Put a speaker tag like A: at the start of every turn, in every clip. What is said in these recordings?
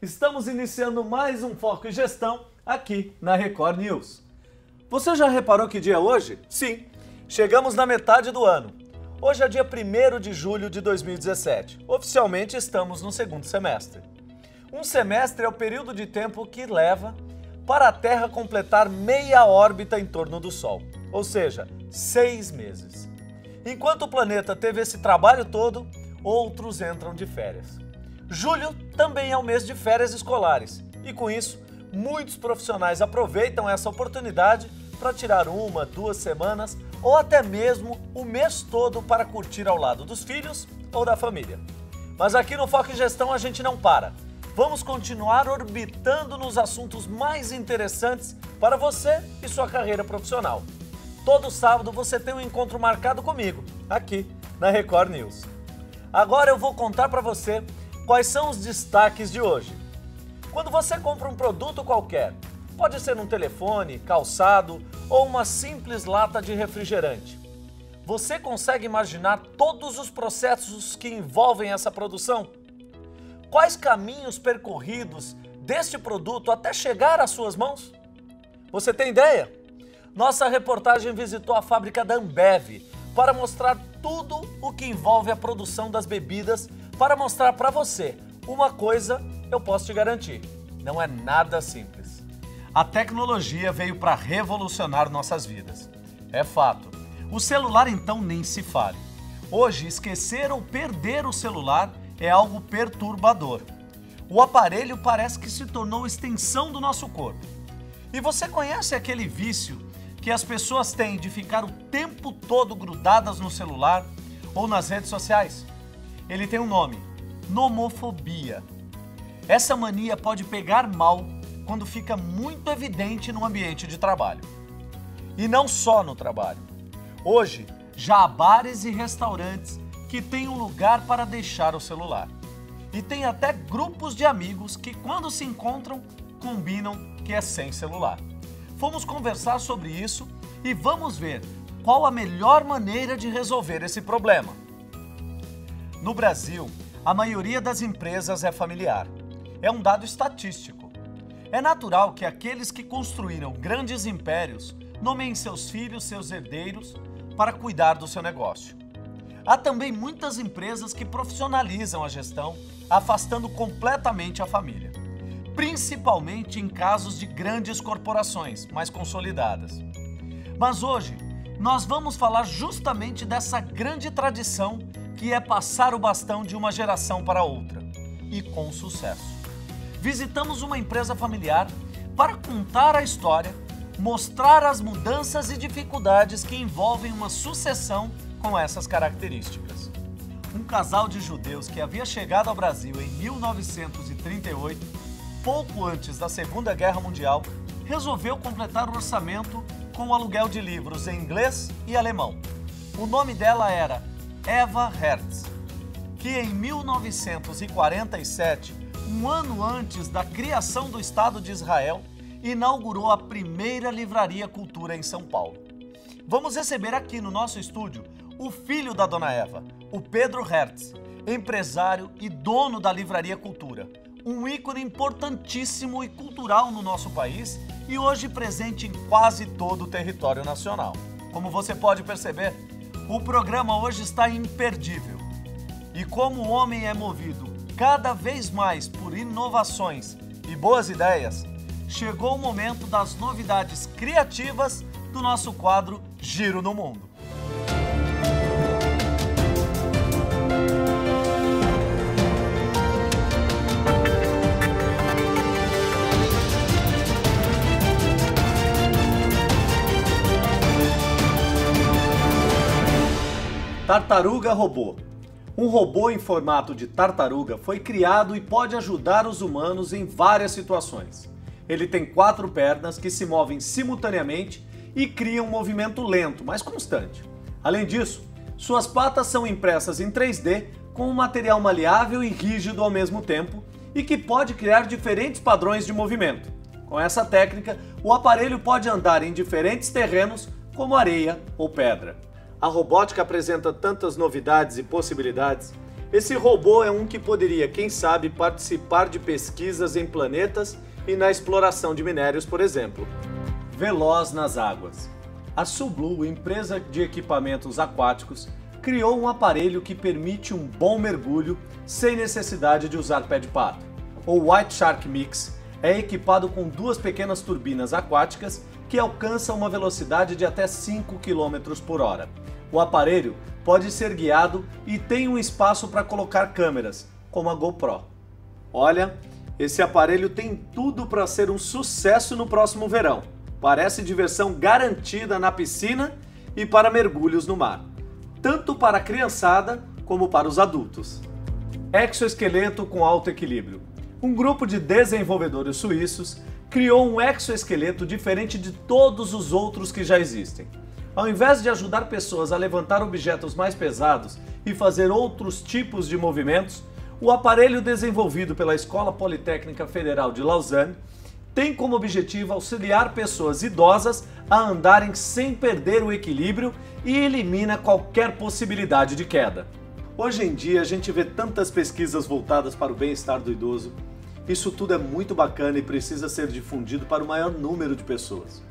A: Estamos iniciando mais um Foco em Gestão aqui na Record News. Você já reparou que dia é hoje? Sim, chegamos na metade do ano. Hoje é dia 1 de julho de 2017. Oficialmente estamos no segundo semestre. Um semestre é o período de tempo que leva para a Terra completar meia órbita em torno do Sol, ou seja, seis meses. Enquanto o planeta teve esse trabalho todo, outros entram de férias. Julho também é o mês de férias escolares e, com isso, muitos profissionais aproveitam essa oportunidade para tirar uma, duas semanas ou até mesmo o mês todo para curtir ao lado dos filhos ou da família. Mas aqui no Foco em Gestão a gente não para. Vamos continuar orbitando nos assuntos mais interessantes para você e sua carreira profissional. Todo sábado você tem um encontro marcado comigo, aqui na Record News. Agora eu vou contar para você Quais são os destaques de hoje? Quando você compra um produto qualquer, pode ser um telefone, calçado ou uma simples lata de refrigerante. Você consegue imaginar todos os processos que envolvem essa produção? Quais caminhos percorridos deste produto até chegar às suas mãos? Você tem ideia? Nossa reportagem visitou a fábrica da Ambev para mostrar tudo o que envolve a produção das bebidas para mostrar para você uma coisa eu posso te garantir: não é nada simples. A tecnologia veio para revolucionar nossas vidas. É fato. O celular então nem se fale. Hoje, esquecer ou perder o celular é algo perturbador. O aparelho parece que se tornou extensão do nosso corpo. E você conhece aquele vício que as pessoas têm de ficar o tempo todo grudadas no celular ou nas redes sociais? Ele tem um nome: nomofobia. Essa mania pode pegar mal quando fica muito evidente no ambiente de trabalho. E não só no trabalho. Hoje, já há bares e restaurantes que têm um lugar para deixar o celular. E tem até grupos de amigos que, quando se encontram, combinam que é sem celular. Fomos conversar sobre isso e vamos ver qual a melhor maneira de resolver esse problema. No Brasil, a maioria das empresas é familiar. É um dado estatístico. É natural que aqueles que construíram grandes impérios nomeiem seus filhos, seus herdeiros, para cuidar do seu negócio. Há também muitas empresas que profissionalizam a gestão, afastando completamente a família, principalmente em casos de grandes corporações mais consolidadas. Mas hoje, nós vamos falar justamente dessa grande tradição que é passar o bastão de uma geração para outra e com sucesso. Visitamos uma empresa familiar para contar a história, mostrar as mudanças e dificuldades que envolvem uma sucessão com essas características. Um casal de judeus que havia chegado ao Brasil em 1938, pouco antes da Segunda Guerra Mundial, resolveu completar o orçamento com o aluguel de livros em inglês e alemão. O nome dela era Eva Hertz, que em 1947, um ano antes da criação do Estado de Israel, inaugurou a primeira livraria cultura em São Paulo. Vamos receber aqui no nosso estúdio o filho da dona Eva, o Pedro Hertz, empresário e dono da Livraria Cultura, um ícone importantíssimo e cultural no nosso país e hoje presente em quase todo o território nacional. Como você pode perceber, o programa hoje está imperdível. E como o homem é movido cada vez mais por inovações e boas ideias, chegou o momento das novidades criativas do nosso quadro Giro no Mundo. Tartaruga Robô. Um robô em formato de tartaruga foi criado e pode ajudar os humanos em várias situações. Ele tem quatro pernas que se movem simultaneamente e cria um movimento lento, mas constante. Além disso, suas patas são impressas em 3D com um material maleável e rígido ao mesmo tempo e que pode criar diferentes padrões de movimento. Com essa técnica, o aparelho pode andar em diferentes terrenos, como areia ou pedra. A robótica apresenta tantas novidades e possibilidades Esse robô é um que poderia, quem sabe, participar de pesquisas em planetas e na exploração de minérios, por exemplo. Veloz nas águas. A Sublu, empresa de equipamentos aquáticos, criou um aparelho que permite um bom mergulho sem necessidade de usar pé de pato. O White Shark Mix é equipado com duas pequenas turbinas aquáticas que alcançam uma velocidade de até 5 km por hora. O aparelho pode ser guiado e tem um espaço para colocar câmeras, como a GoPro. Olha, esse aparelho tem tudo para ser um sucesso no próximo verão. Parece diversão garantida na piscina e para mergulhos no mar, tanto para a criançada como para os adultos. Exoesqueleto com alto equilíbrio. Um grupo de desenvolvedores suíços criou um exoesqueleto diferente de todos os outros que já existem. Ao invés de ajudar pessoas a levantar objetos mais pesados e fazer outros tipos de movimentos, o aparelho desenvolvido pela Escola Politécnica Federal de Lausanne tem como objetivo auxiliar pessoas idosas a andarem sem perder o equilíbrio e elimina qualquer possibilidade de queda. Hoje em dia a gente vê tantas pesquisas voltadas para o bem-estar do idoso isso tudo é muito bacana e precisa ser difundido para o maior número de pessoas.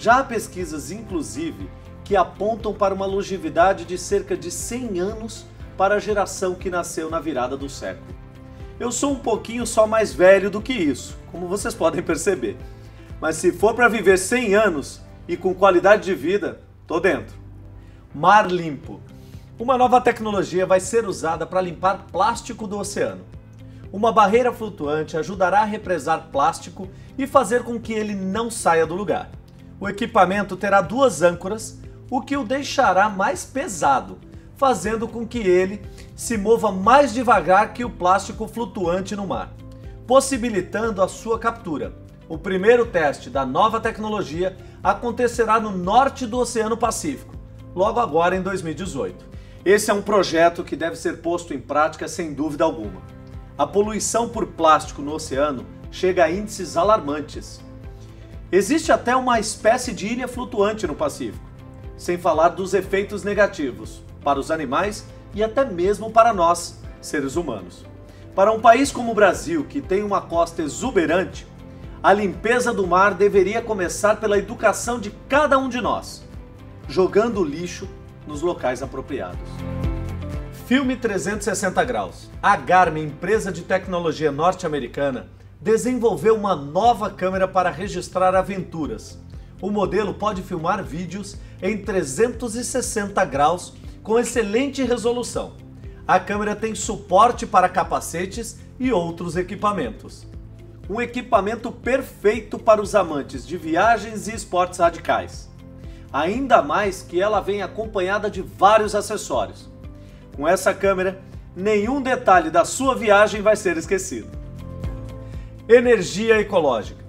A: Já há pesquisas, inclusive, que apontam para uma longevidade de cerca de 100 anos para a geração que nasceu na virada do século. Eu sou um pouquinho só mais velho do que isso, como vocês podem perceber. Mas se for para viver 100 anos e com qualidade de vida, tô dentro. Mar limpo. Uma nova tecnologia vai ser usada para limpar plástico do oceano. Uma barreira flutuante ajudará a represar plástico e fazer com que ele não saia do lugar. O equipamento terá duas âncoras, o que o deixará mais pesado, fazendo com que ele se mova mais devagar que o plástico flutuante no mar, possibilitando a sua captura. O primeiro teste da nova tecnologia acontecerá no norte do Oceano Pacífico, logo agora em 2018. Esse é um projeto que deve ser posto em prática sem dúvida alguma a poluição por plástico no oceano chega a índices alarmantes. Existe até uma espécie de ilha flutuante no Pacífico, sem falar dos efeitos negativos para os animais e até mesmo para nós, seres humanos. Para um país como o Brasil, que tem uma costa exuberante, a limpeza do mar deveria começar pela educação de cada um de nós, jogando o lixo nos locais apropriados. Filme 360 Graus. A Garmin, empresa de tecnologia norte-americana, desenvolveu uma nova câmera para registrar aventuras. O modelo pode filmar vídeos em 360 graus com excelente resolução. A câmera tem suporte para capacetes e outros equipamentos. Um equipamento perfeito para os amantes de viagens e esportes radicais. Ainda mais que ela vem acompanhada de vários acessórios com essa câmera, nenhum detalhe da sua viagem vai ser esquecido. Energia ecológica.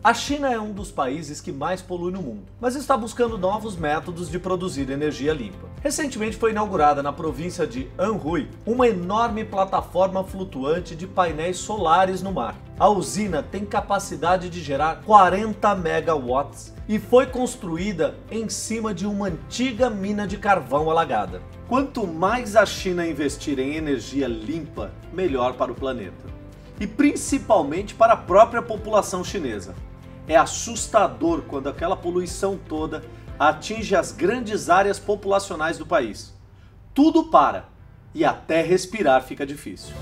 A: A China é um dos países que mais polui no mundo, mas está buscando novos métodos de produzir energia limpa. Recentemente foi inaugurada na província de Anhui uma enorme plataforma flutuante de painéis solares no mar. A usina tem capacidade de gerar 40 megawatts e foi construída em cima de uma antiga mina de carvão alagada. Quanto mais a China investir em energia limpa, melhor para o planeta. E principalmente para a própria população chinesa. É assustador quando aquela poluição toda atinge as grandes áreas populacionais do país. Tudo para e até respirar fica difícil.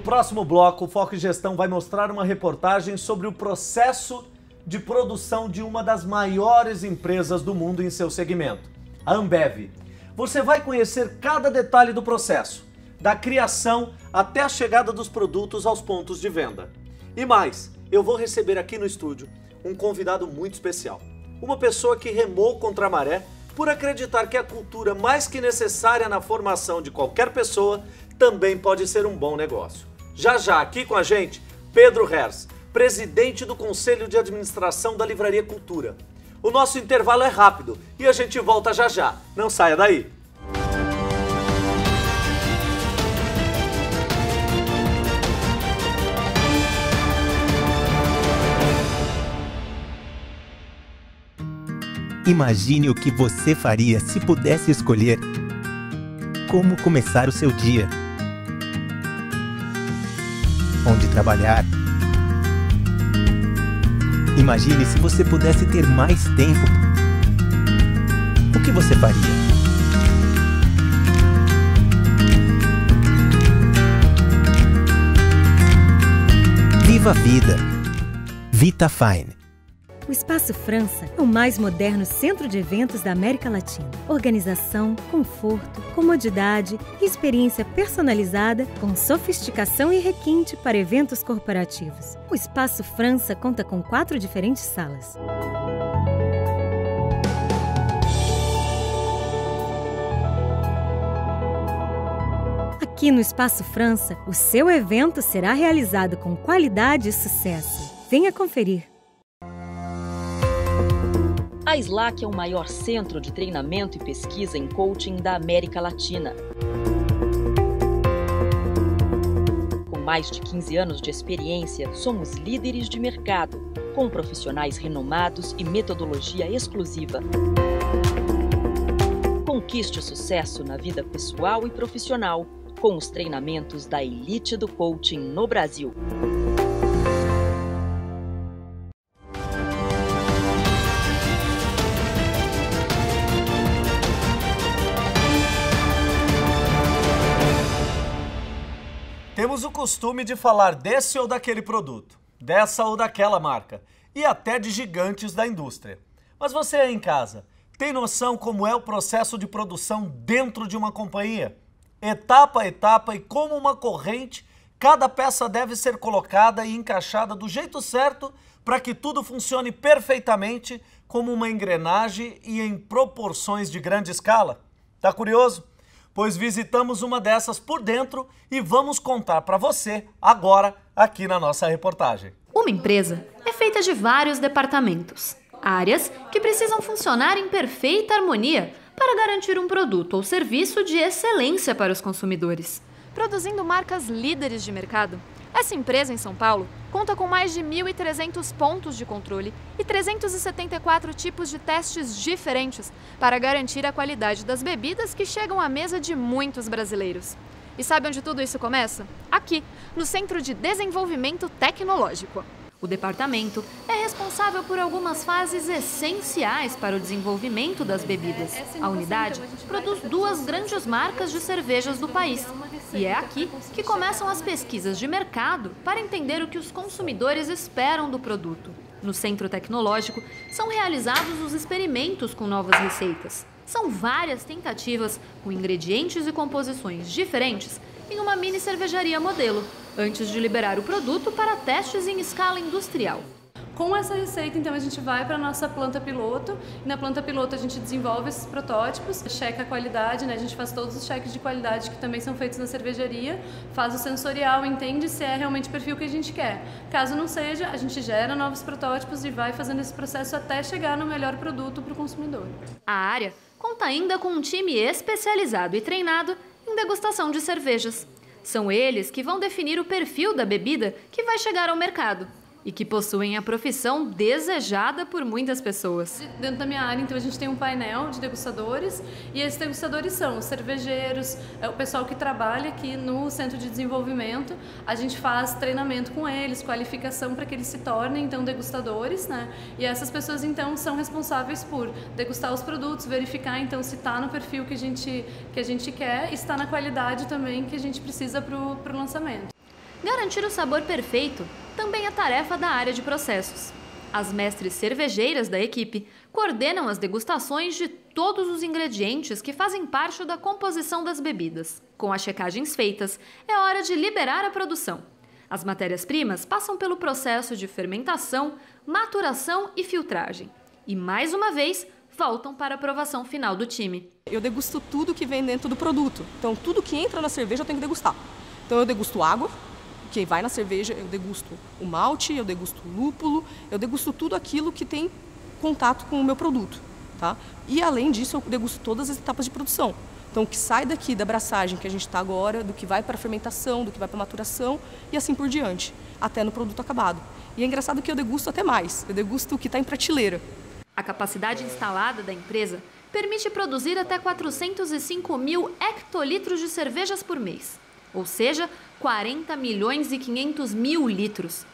A: No próximo bloco, o Foco Gestão vai mostrar uma reportagem sobre o processo de produção de uma das maiores empresas do mundo em seu segmento, a Ambev. Você vai conhecer cada detalhe do processo, da criação até a chegada dos produtos aos pontos de venda. E mais, eu vou receber aqui no estúdio um convidado muito especial. Uma pessoa que remou contra a maré por acreditar que a cultura mais que necessária na formação de qualquer pessoa também pode ser um bom negócio. Já já aqui com a gente, Pedro Hers, presidente do Conselho de Administração da Livraria Cultura. O nosso intervalo é rápido e a gente volta já já. Não saia daí.
B: Imagine o que você faria se pudesse escolher como começar o seu dia onde trabalhar. Imagine se você pudesse ter mais tempo. O que você faria? Viva a vida! Vita Fine.
C: O Espaço França é o mais moderno centro de eventos da América Latina. Organização, conforto, comodidade e experiência personalizada com sofisticação e requinte para eventos corporativos. O Espaço França conta com quatro diferentes salas. Aqui no Espaço França, o seu evento será realizado com qualidade e sucesso. Venha conferir.
D: A SLAC é o maior centro de treinamento e pesquisa em coaching da América Latina. Com mais de 15 anos de experiência, somos líderes de mercado, com profissionais renomados e metodologia exclusiva. Conquiste sucesso na vida pessoal e profissional com os treinamentos da elite do coaching no Brasil.
A: Temos o costume de falar desse ou daquele produto, dessa ou daquela marca e até de gigantes da indústria. Mas você aí em casa, tem noção como é o processo de produção dentro de uma companhia? etapa a etapa e como uma corrente, cada peça deve ser colocada e encaixada do jeito certo para que tudo funcione perfeitamente como uma engrenagem e em proporções de grande escala. Tá curioso? Pois visitamos uma dessas por dentro e vamos contar para você agora aqui na nossa reportagem.
E: Uma empresa é feita de vários departamentos, áreas que precisam funcionar em perfeita harmonia para garantir um produto ou serviço de excelência para os consumidores.
F: Produzindo marcas líderes de mercado, essa empresa em São Paulo conta com mais de 1.300 pontos de controle e 374 tipos de testes diferentes para garantir a qualidade das bebidas que chegam à mesa de muitos brasileiros. E sabe onde tudo isso começa? Aqui, no Centro de Desenvolvimento Tecnológico.
E: O departamento é responsável por algumas fases essenciais para o desenvolvimento das bebidas. A unidade produz duas grandes marcas de cervejas do país. E é aqui que começam as pesquisas de mercado para entender o que os consumidores esperam do produto. No centro tecnológico, são realizados os experimentos com novas receitas. São várias tentativas com ingredientes e composições diferentes em uma mini cervejaria modelo, antes de liberar o produto para testes em escala industrial.
G: Com essa receita, então, a gente vai para a nossa planta piloto. Na planta piloto a gente desenvolve esses protótipos, checa a qualidade, né? A gente faz todos os cheques de qualidade que também são feitos na cervejaria, faz o sensorial, entende se é realmente o perfil que a gente quer. Caso não seja, a gente gera novos protótipos e vai fazendo esse processo até chegar no melhor produto para o consumidor.
E: A área conta ainda com um time especializado e treinado em degustação de cervejas. São eles que vão definir o perfil da bebida que vai chegar ao mercado e que possuem a profissão desejada por muitas pessoas.
G: Dentro da minha área, então, a gente tem um painel de degustadores e esses degustadores são os cervejeiros, é o pessoal que trabalha aqui no centro de desenvolvimento. A gente faz treinamento com eles, qualificação para que eles se tornem então degustadores, né? E essas pessoas então são responsáveis por degustar os produtos, verificar então se está no perfil que a gente que a gente quer, está na qualidade também que a gente precisa para o lançamento.
E: Garantir o sabor perfeito também é tarefa da área de processos. As mestres cervejeiras da equipe coordenam as degustações de todos os ingredientes que fazem parte da composição das bebidas. Com as checagens feitas, é hora de liberar a produção. As matérias-primas passam pelo processo de fermentação, maturação e filtragem. E mais uma vez, voltam para a aprovação final do time.
H: Eu degusto tudo que vem dentro do produto. Então, tudo que entra na cerveja eu tenho que degustar. Então, eu degusto água, que vai na cerveja, eu degusto o malte, eu degusto o lúpulo, eu degusto tudo aquilo que tem contato com o meu produto. Tá? E além disso, eu degusto todas as etapas de produção. Então, o que sai daqui da abraçagem que a gente está agora, do que vai para a fermentação, do que vai para a maturação e assim por diante, até no produto acabado. E é engraçado que eu degusto até mais, eu degusto o que está em prateleira.
E: A capacidade instalada da empresa permite produzir até 405 mil hectolitros de cervejas por mês, ou seja, 40 milhões e 500 mil litros.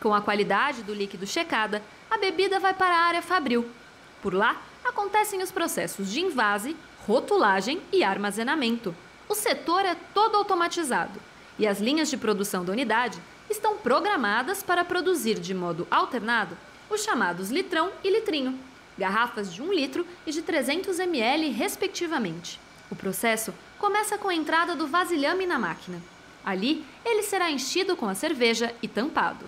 E: Com a qualidade do líquido checada, a bebida vai para a área fabril. Por lá, acontecem os processos de invase, rotulagem e armazenamento. O setor é todo automatizado e as linhas de produção da unidade estão programadas para produzir de modo alternado os chamados litrão e litrinho, garrafas de 1 litro e de 300 ml, respectivamente. O processo começa com a entrada do vasilhame na máquina. Ali, ele será enchido com a cerveja e tampado.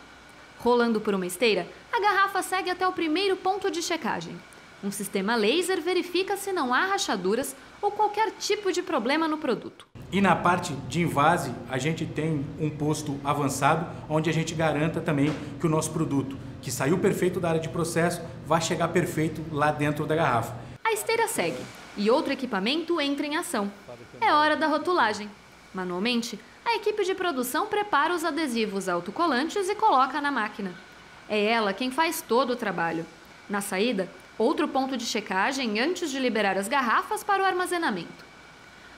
E: Rolando por uma esteira, a garrafa segue até o primeiro ponto de checagem. Um sistema laser verifica se não há rachaduras ou qualquer tipo de problema no produto.
I: E na parte de invase, a gente tem um posto avançado, onde a gente garanta também que o nosso produto, que saiu perfeito da área de processo, vai chegar perfeito lá dentro da garrafa.
E: A esteira segue e outro equipamento entra em ação. É hora da rotulagem. Manualmente, a equipe de produção prepara os adesivos autocolantes e coloca na máquina. É ela quem faz todo o trabalho. Na saída, outro ponto de checagem antes de liberar as garrafas para o armazenamento.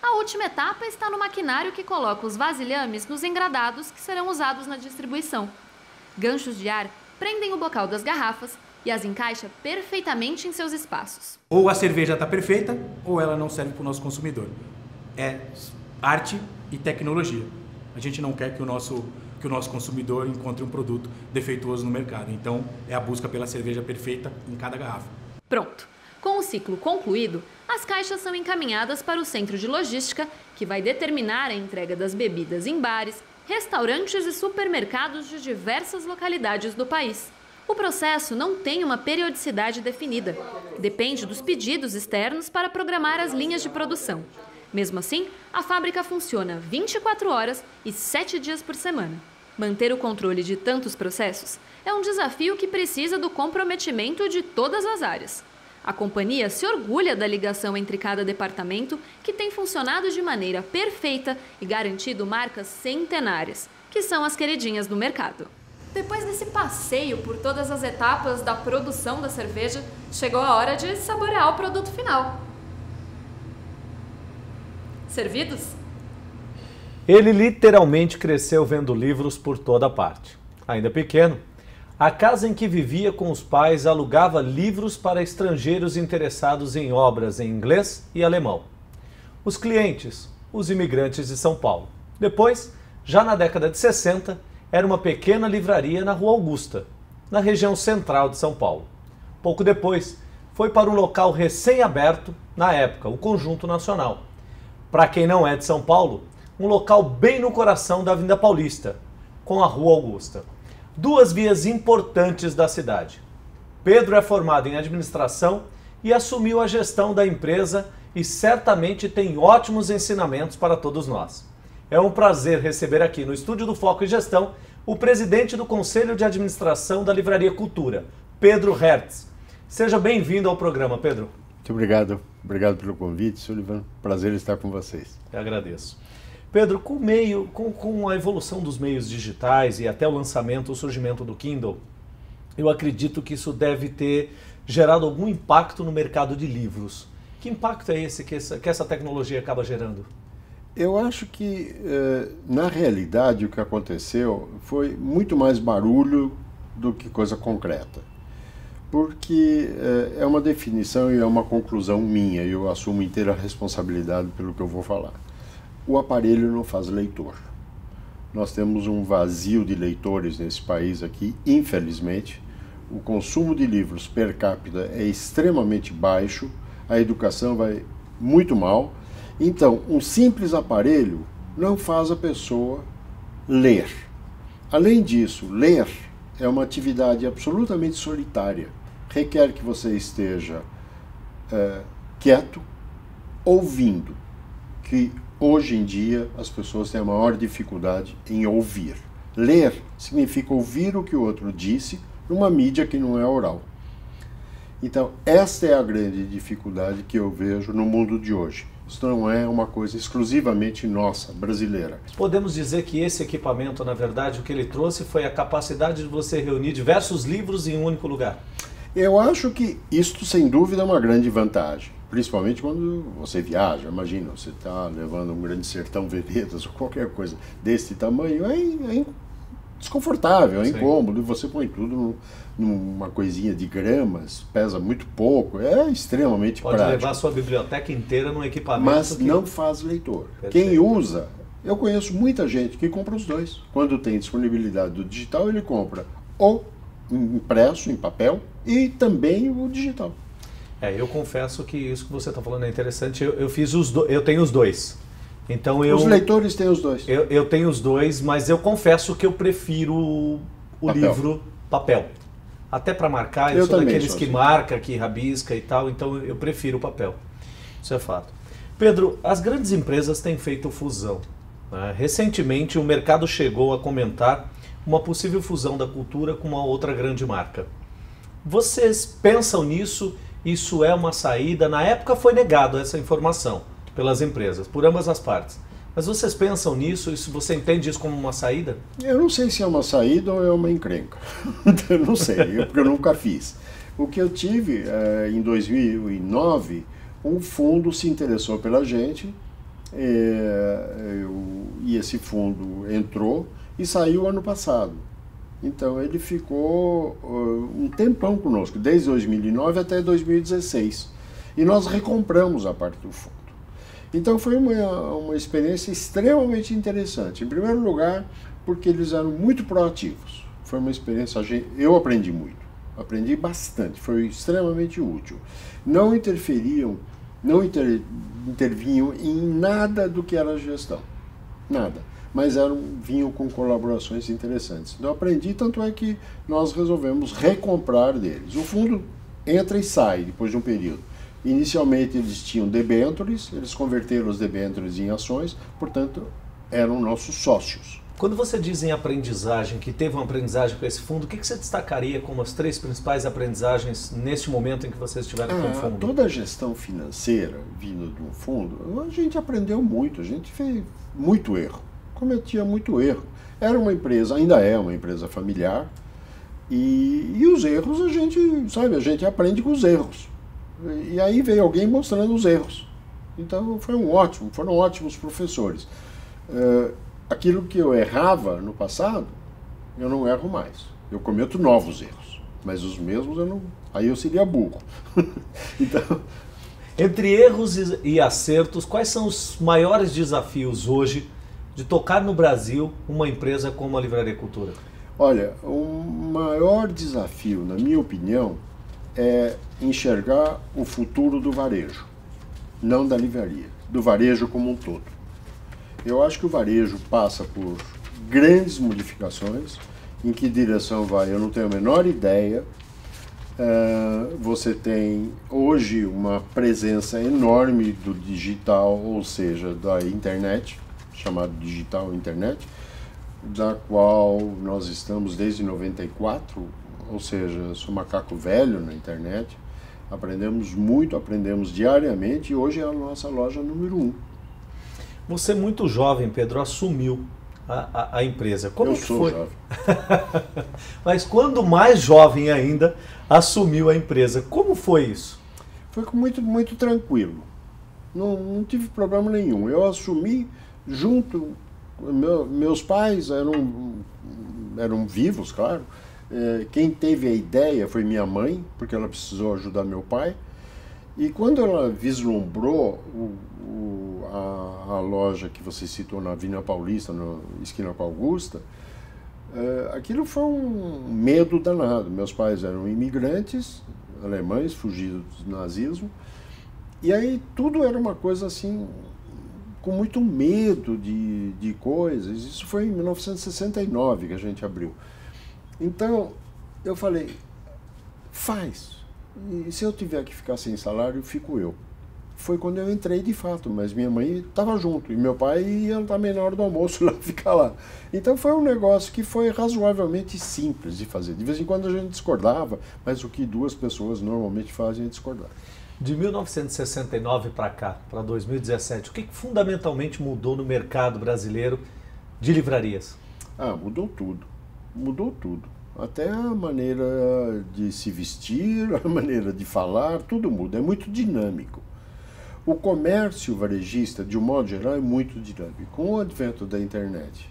E: A última etapa está no maquinário que coloca os vasilhames nos engradados que serão usados na distribuição. Ganchos de ar prendem o bocal das garrafas e as encaixa perfeitamente em seus espaços.
I: Ou a cerveja está perfeita, ou ela não serve para o nosso consumidor. É arte e tecnologia. A gente não quer que o nosso que o nosso consumidor encontre um produto defeituoso no mercado. Então, é a busca pela cerveja perfeita em cada garrafa.
E: Pronto. Com o ciclo concluído, as caixas são encaminhadas para o centro de logística, que vai determinar a entrega das bebidas em bares, restaurantes e supermercados de diversas localidades do país. O processo não tem uma periodicidade definida. Depende dos pedidos externos para programar as linhas de produção. Mesmo assim, a fábrica funciona 24 horas e 7 dias por semana. Manter o controle de tantos processos é um desafio que precisa do comprometimento de todas as áreas. A companhia se orgulha da ligação entre cada departamento, que tem funcionado de maneira perfeita e garantido marcas centenárias, que são as queridinhas do mercado. Depois desse passeio por todas as etapas da produção da cerveja, chegou a hora de saborear o produto final. Servidos?
A: Ele literalmente cresceu vendo livros por toda parte. Ainda pequeno, a casa em que vivia com os pais alugava livros para estrangeiros interessados em obras em inglês e alemão. Os clientes, os imigrantes de São Paulo. Depois, já na década de 60, era uma pequena livraria na Rua Augusta, na região central de São Paulo. Pouco depois, foi para um local recém-aberto, na época, o Conjunto Nacional. Para quem não é de São Paulo, um local bem no coração da Avenida Paulista, com a Rua Augusta duas vias importantes da cidade. Pedro é formado em administração e assumiu a gestão da empresa e certamente tem ótimos ensinamentos para todos nós. É um prazer receber aqui no estúdio do Foco em Gestão o presidente do Conselho de Administração da Livraria Cultura, Pedro Hertz. Seja bem-vindo ao programa, Pedro.
J: Muito obrigado. Obrigado pelo convite, Sullivan. Prazer estar com vocês.
A: Eu agradeço. Pedro, com, meio, com, com a evolução dos meios digitais e até o lançamento, o surgimento do Kindle, eu acredito que isso deve ter gerado algum impacto no mercado de livros. Que impacto é esse que essa, que essa tecnologia acaba gerando?
J: Eu acho que, eh, na realidade, o que aconteceu foi muito mais barulho do que coisa concreta. Porque eh, é uma definição e é uma conclusão minha, e eu assumo inteira responsabilidade pelo que eu vou falar o aparelho não faz leitor. Nós temos um vazio de leitores nesse país aqui, infelizmente. O consumo de livros per capita é extremamente baixo, a educação vai muito mal. Então, um simples aparelho não faz a pessoa ler. Além disso, ler é uma atividade absolutamente solitária. Requer que você esteja é, quieto, ouvindo, que Hoje em dia, as pessoas têm a maior dificuldade em ouvir. Ler significa ouvir o que o outro disse numa mídia que não é oral. Então, esta é a grande dificuldade que eu vejo no mundo de hoje. Isso não é uma coisa exclusivamente nossa, brasileira.
A: Podemos dizer que esse equipamento, na verdade, o que ele trouxe foi a capacidade de você reunir diversos livros em um único lugar.
J: Eu acho que isto, sem dúvida, é uma grande vantagem. Principalmente quando você viaja, imagina, você está levando um grande sertão veredas ou qualquer coisa desse tamanho, é, é desconfortável, é incômodo, você põe tudo numa coisinha de gramas, pesa muito pouco, é extremamente
A: Pode
J: prático.
A: Pode levar a sua biblioteca inteira num equipamento.
J: Mas que... não faz leitor. Perfeito. Quem usa, eu conheço muita gente que compra os dois. Quando tem disponibilidade do digital, ele compra ou impresso em papel e também o digital.
A: É, eu confesso que isso que você está falando é interessante. Eu, eu fiz os do, eu tenho os dois. Então eu,
J: os leitores têm os dois.
A: Eu, eu tenho os dois, mas eu confesso que eu prefiro o papel. livro papel. Até para marcar, eu, eu sou daqueles sou que assim. marca, que rabisca e tal, então eu prefiro o papel. Isso é fato. Pedro, as grandes empresas têm feito fusão. Né? Recentemente, o mercado chegou a comentar uma possível fusão da cultura com uma outra grande marca. Vocês pensam nisso? Isso é uma saída? Na época foi negado essa informação pelas empresas, por ambas as partes. Mas vocês pensam nisso? Isso, você entende isso como uma saída?
J: Eu não sei se é uma saída ou é uma encrenca. eu não sei, porque eu nunca fiz. O que eu tive é, em 2009, um fundo se interessou pela gente eu, e esse fundo entrou e saiu ano passado. Então ele ficou uh, um tempão conosco, desde 2009 até 2016. E nós recompramos a parte do fundo. Então foi uma, uma experiência extremamente interessante. Em primeiro lugar, porque eles eram muito proativos. Foi uma experiência, eu aprendi muito, aprendi bastante, foi extremamente útil. Não interferiam, não inter, intervinham em nada do que era gestão, nada. Mas eram, vinham com colaborações interessantes. Então aprendi, tanto é que nós resolvemos recomprar deles. O fundo entra e sai depois de um período. Inicialmente eles tinham debentures, eles converteram os debentures em ações, portanto eram nossos sócios.
A: Quando você diz em aprendizagem, que teve uma aprendizagem com esse fundo, o que você destacaria como as três principais aprendizagens neste momento em que vocês estiveram ah, com o fundo?
J: Toda a gestão financeira vindo de um fundo, a gente aprendeu muito, a gente fez muito erro, cometia muito erro. Era uma empresa, ainda é uma empresa familiar, e, e os erros a gente, sabe, a gente aprende com os erros. E aí veio alguém mostrando os erros. Então foi um ótimo, foram ótimos professores. Uh, aquilo que eu errava no passado, eu não erro mais. Eu cometo novos erros, mas os mesmos eu não. Aí eu seria burro. então.
A: Entre erros e acertos, quais são os maiores desafios hoje de tocar no Brasil uma empresa como a Livraria Cultura?
J: Olha, o maior desafio, na minha opinião, é enxergar o futuro do varejo, não da livraria, do varejo como um todo. Eu acho que o varejo passa por grandes modificações. Em que direção vai? Eu não tenho a menor ideia. Uh, você tem hoje uma presença enorme do digital, ou seja, da internet, chamado digital internet, da qual nós estamos desde 94 ou seja, sou macaco velho na internet. Aprendemos muito, aprendemos diariamente e hoje é a nossa loja número um.
A: Você muito jovem, Pedro, assumiu a, a, a empresa. Como
J: Eu
A: que
J: sou
A: foi?
J: jovem.
A: Mas quando mais jovem ainda, assumiu a empresa. Como foi isso?
J: Foi muito, muito tranquilo. Não, não tive problema nenhum. Eu assumi junto. Meu, meus pais eram, eram vivos, claro é, quem teve a ideia foi minha mãe, porque ela precisou ajudar meu pai. E quando ela vislumbrou o, o, a, a, loja que você citou na Avenida Paulista, na esquina com Augusta, é, aquilo foi um medo danado. Meus pais eram imigrantes alemães, fugidos do nazismo, e aí tudo era uma coisa assim, com muito medo de, de coisas. Isso foi em 1969 que a gente abriu. Então, eu falei, faz. E se eu tiver que ficar sem salário, fico eu. Foi quando eu entrei de fato, mas minha mãe estava junto e meu pai ia também na hora do almoço lá ficar lá. Então foi um negócio que foi razoavelmente simples de fazer. De vez em quando a gente discordava, mas o que duas pessoas normalmente fazem é discordar.
A: De 1969 para cá, para 2017, o que fundamentalmente mudou no mercado brasileiro de livrarias?
J: Ah, mudou tudo mudou tudo. Até a maneira de se vestir, a maneira de falar, tudo muda, é muito dinâmico. O comércio varejista, de um modo geral, é muito dinâmico. Com o advento da internet,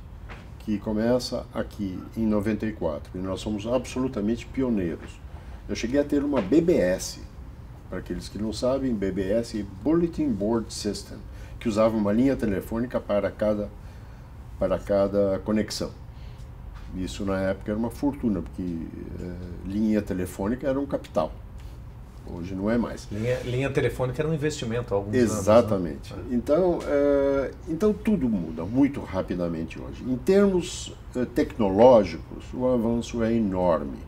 J: que começa aqui em 94, e nós somos absolutamente pioneiros. Eu cheguei a ter uma BBS, para aqueles que não sabem, BBS Bulletin Board System, que usava uma linha telefônica para cada, para cada conexão. Isso na época era uma fortuna, porque eh, linha telefônica era um capital. Hoje não é mais.
A: Linha, linha telefônica era um investimento há alguns
J: Exatamente.
A: anos. Né?
J: Então, é, então tudo muda muito rapidamente hoje. Em termos é, tecnológicos, o avanço é enorme.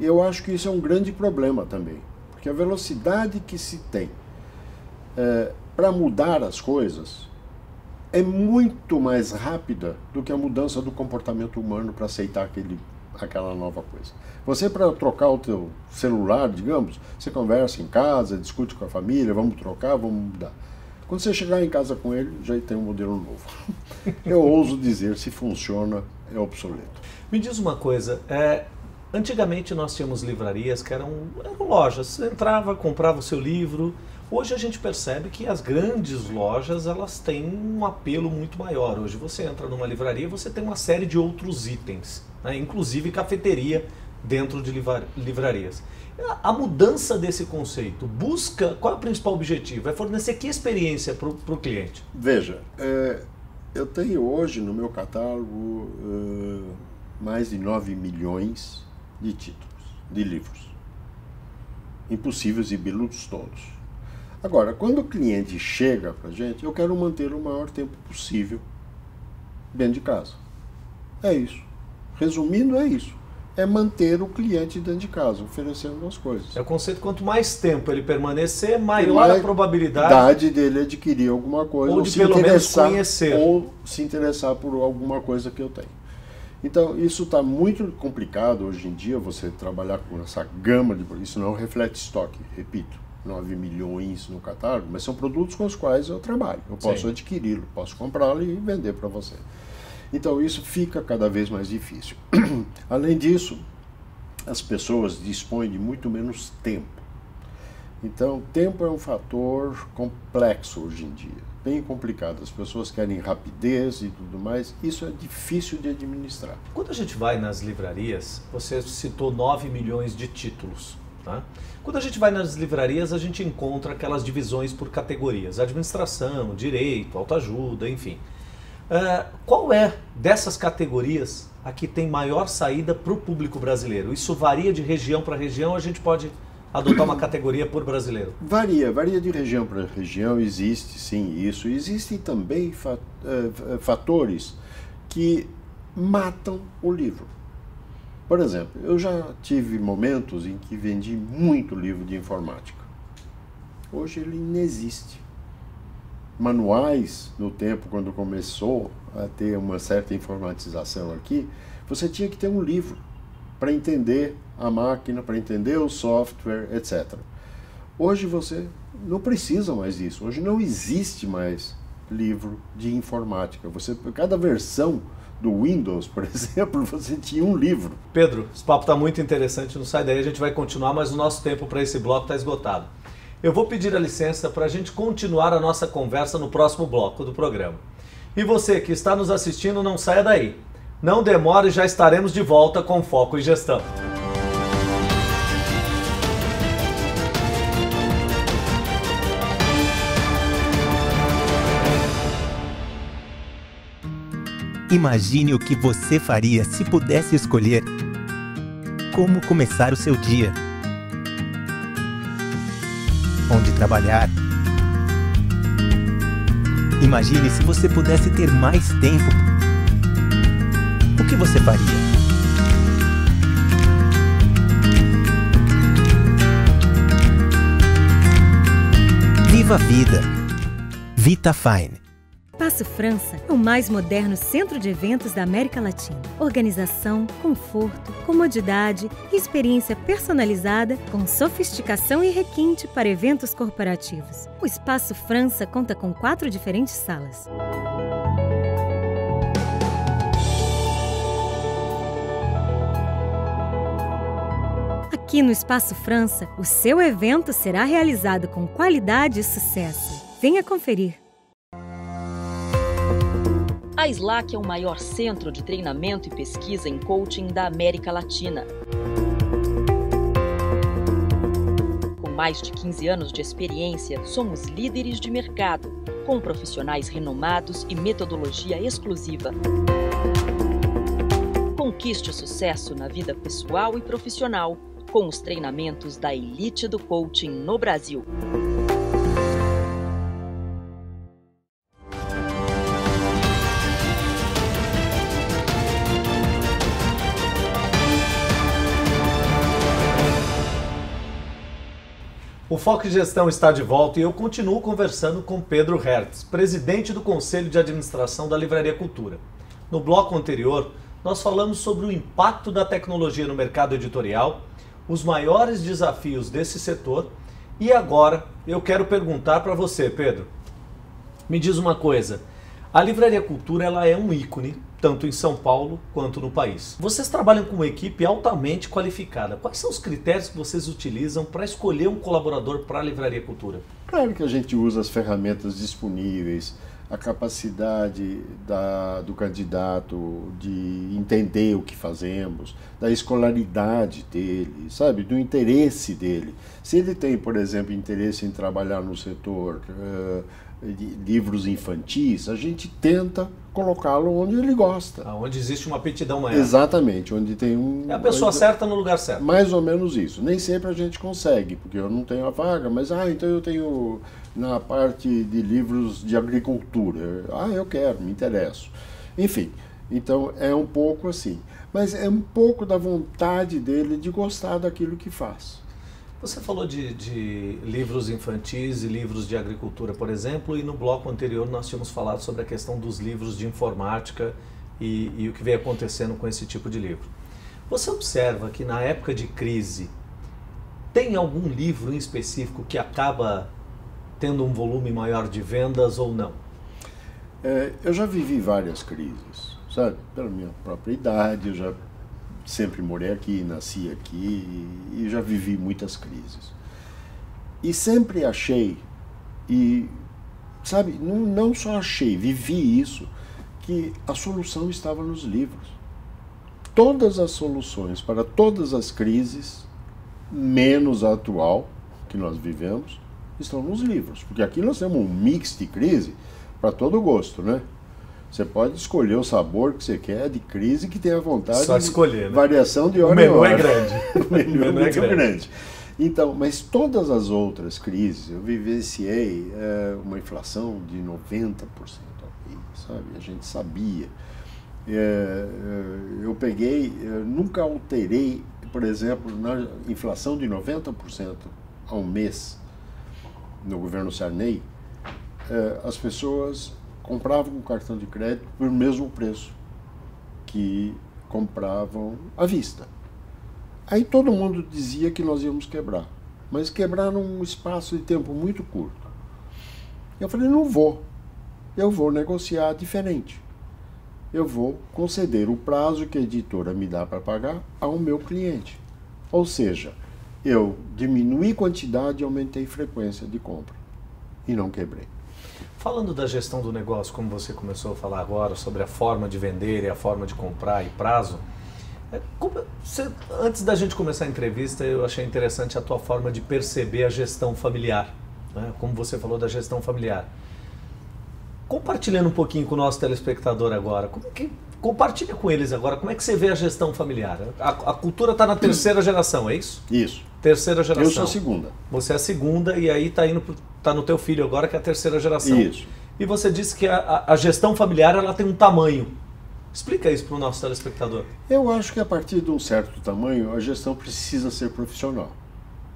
J: E eu acho que isso é um grande problema também, porque a velocidade que se tem é, para mudar as coisas é muito mais rápida do que a mudança do comportamento humano para aceitar aquele, aquela nova coisa. Você, para trocar o teu celular, digamos, você conversa em casa, discute com a família, vamos trocar, vamos mudar. Quando você chegar em casa com ele, já tem um modelo novo. Eu ouso dizer, se funciona, é obsoleto.
A: Me diz uma coisa, é, antigamente nós tínhamos livrarias que eram, eram lojas, você entrava, comprava o seu livro, Hoje a gente percebe que as grandes lojas elas têm um apelo muito maior. Hoje você entra numa livraria, você tem uma série de outros itens, né? inclusive cafeteria dentro de livrarias. A mudança desse conceito busca qual é o principal objetivo? É fornecer que experiência para o cliente?
J: Veja, é, eu tenho hoje no meu catálogo mais de 9 milhões de títulos, de livros. Impossíveis e bilutos todos. Agora, quando o cliente chega para a gente, eu quero manter o maior tempo possível dentro de casa. É isso. Resumindo, é isso. É manter o cliente dentro de casa, oferecendo as coisas.
A: É o conceito, quanto mais tempo ele permanecer, maior a probabilidade
J: dele adquirir alguma coisa
A: ou, ou de se interessar, menos conhecer.
J: ou se interessar por alguma coisa que eu tenho. Então, isso está muito complicado hoje em dia, você trabalhar com essa gama de... Isso não reflete estoque, repito 9 milhões no catálogo, mas são produtos com os quais eu trabalho. Eu posso adquiri-lo, posso comprá-lo e vender para você. Então isso fica cada vez mais difícil. Além disso, as pessoas dispõem de muito menos tempo. Então, tempo é um fator complexo hoje em dia, bem complicado. As pessoas querem rapidez e tudo mais. Isso é difícil de administrar.
A: Quando a gente vai nas livrarias, você citou 9 milhões de títulos. Tá? Quando a gente vai nas livrarias, a gente encontra aquelas divisões por categorias: administração, direito, autoajuda, enfim. Uh, qual é dessas categorias a que tem maior saída para o público brasileiro? Isso varia de região para região? A gente pode adotar uma categoria por brasileiro?
J: Varia, varia de região para região, existe sim isso. Existem também eh, fatores que matam o livro. Por exemplo, eu já tive momentos em que vendi muito livro de informática. Hoje ele inexiste. Manuais, no tempo quando começou a ter uma certa informatização aqui, você tinha que ter um livro para entender a máquina, para entender o software, etc. Hoje você não precisa mais disso. Hoje não existe mais livro de informática. Você cada versão do Windows, por exemplo, você tinha um livro.
A: Pedro, esse papo está muito interessante, não sai daí, a gente vai continuar, mas o nosso tempo para esse bloco está esgotado. Eu vou pedir a licença para a gente continuar a nossa conversa no próximo bloco do programa. E você que está nos assistindo, não saia daí. Não demore, já estaremos de volta com Foco e Gestão.
B: Imagine o que você faria se pudesse escolher como começar o seu dia. Onde trabalhar. Imagine se você pudesse ter mais tempo. O que você faria? Viva a vida. Vita Fine.
C: Passo França é o mais moderno centro de eventos da América Latina. Organização, conforto, comodidade e experiência personalizada com sofisticação e requinte para eventos corporativos. O Espaço França conta com quatro diferentes salas. Aqui no Espaço França, o seu evento será realizado com qualidade e sucesso. Venha conferir.
D: A SLAC é o maior centro de treinamento e pesquisa em coaching da América Latina. Com mais de 15 anos de experiência, somos líderes de mercado, com profissionais renomados e metodologia exclusiva. Conquiste sucesso na vida pessoal e profissional com os treinamentos da elite do coaching no Brasil.
A: Foco Gestão está de volta e eu continuo conversando com Pedro Hertz, presidente do Conselho de Administração da Livraria Cultura. No bloco anterior, nós falamos sobre o impacto da tecnologia no mercado editorial, os maiores desafios desse setor e agora eu quero perguntar para você, Pedro. Me diz uma coisa, a Livraria Cultura ela é um ícone tanto em São Paulo quanto no país. Vocês trabalham com uma equipe altamente qualificada. Quais são os critérios que vocês utilizam para escolher um colaborador para a Livraria Cultura?
J: Claro que a gente usa as ferramentas disponíveis, a capacidade da, do candidato de entender o que fazemos, da escolaridade dele, sabe, do interesse dele. Se ele tem, por exemplo, interesse em trabalhar no setor uh, livros infantis, a gente tenta colocá-lo onde ele gosta.
A: Onde existe uma aptidão maior.
J: Exatamente, onde tem um.
A: É a pessoa onde... certa no lugar certo.
J: Mais ou menos isso. Nem sempre a gente consegue, porque eu não tenho a vaga, mas ah, então eu tenho na parte de livros de agricultura. Ah, eu quero, me interesso. Enfim, então é um pouco assim. Mas é um pouco da vontade dele de gostar daquilo que faz.
A: Você falou de, de, livros infantis e livros de agricultura, por exemplo, e no bloco anterior nós tínhamos falado sobre a questão dos livros de informática e, e o que vem acontecendo com esse tipo de livro. Você observa que na época de crise tem algum livro em específico que acaba tendo um volume maior de vendas ou não?
J: É, eu já vivi várias crises, sabe? Pela minha própria idade, eu já sempre morei aqui, nasci aqui e já vivi muitas crises. E sempre achei, e sabe, não, não só achei, vivi isso, que a solução estava nos livros. Todas as soluções para todas as crises, menos a atual que nós vivemos, estão nos livros. Porque aqui nós temos um mix de crise para todo gosto, né? Você pode escolher o sabor que você quer de crise que tenha vontade.
A: Só escolher,
J: né? Variação de hora
A: O menu
J: hora.
A: é grande.
J: o menu, o menu é, é grande. grande. Então, mas todas as outras crises, eu vivenciei é, uma inflação de 90% aqui, sabe? A gente sabia. É, é eu peguei, eu nunca alterei, por exemplo, na inflação de 90% ao mês no governo Sarney, é, as pessoas compravam com cartão de crédito pelo mesmo preço que compravam à vista. Aí todo mundo dizia que nós íamos quebrar, mas quebrar num espaço de tempo muito curto. Eu falei: não vou, eu vou negociar diferente. Eu vou conceder o prazo que a editora me dá para pagar ao meu cliente. Ou seja, eu diminuí quantidade e aumentei frequência de compra. E não quebrei.
A: Falando da gestão do negócio, como você começou a falar agora, sobre a forma de vender e a forma de comprar e prazo, é, você, antes da gente começar a entrevista, eu achei interessante a tua forma de perceber a gestão familiar, né? como você falou da gestão familiar. Compartilhando um pouquinho com o nosso telespectador agora, como é que compartilha com eles agora como é que você vê a gestão familiar. A, a cultura está na terceira geração, é isso?
J: Isso.
A: Terceira geração.
J: Eu sou a segunda.
A: Você é a segunda e aí está indo tá no teu filho agora que é a terceira geração.
J: Isso.
A: E você disse que a, a gestão familiar ela tem um tamanho. Explica isso para o nosso telespectador.
J: Eu acho que a partir de um certo tamanho a gestão precisa ser profissional.